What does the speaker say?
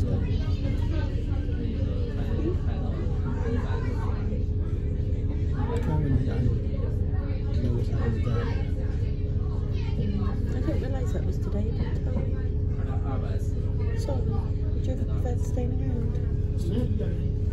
I didn't realise that was today, you didn't tell me. So, would you prefer staying around?